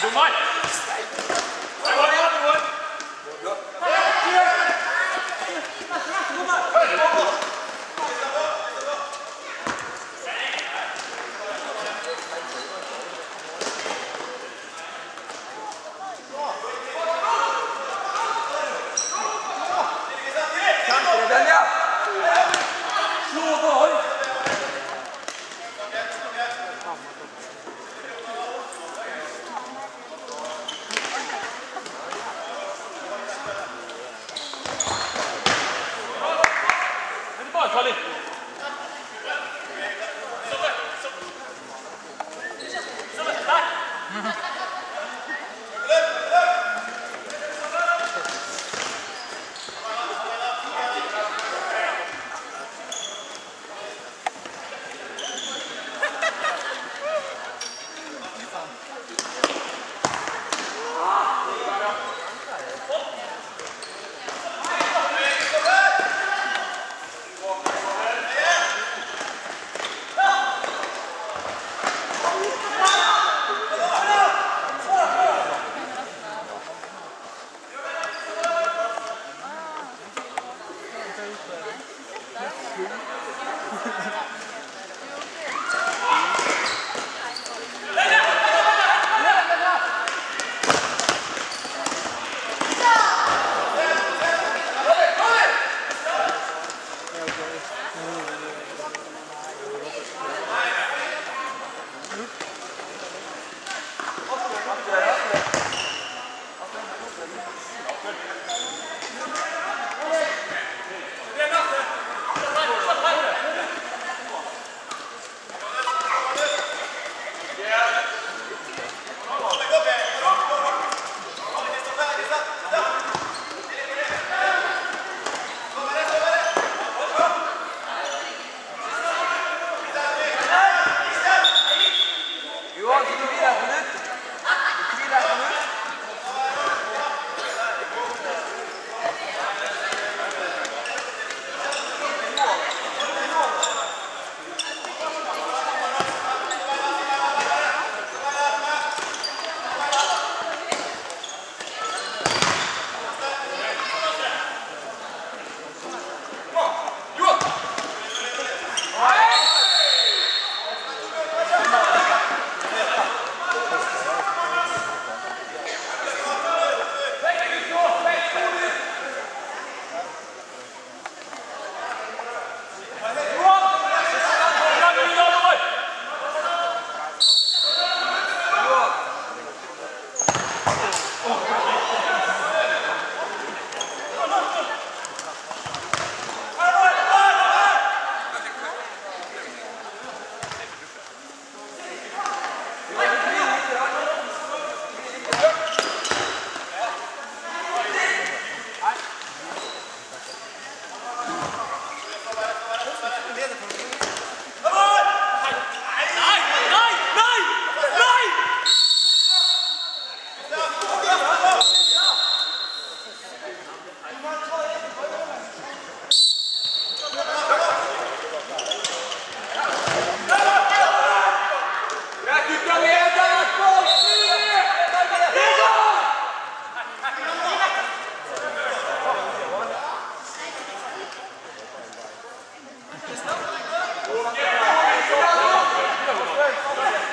Do Mike. Pode, valeu. Good. Thank you.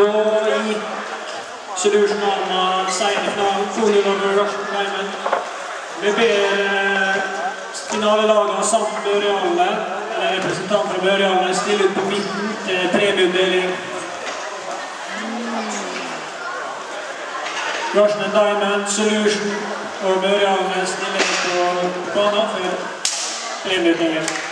Da gikk Solution Arma semifinalen 2-0 over Russian Diamond. Vi ber finalelagene samt Børjale, eller representanter fra Børjale, stille ut på midten til premieutdeling. Russian and Diamond, Solution og Børjale stiller på banen for premieutdeling.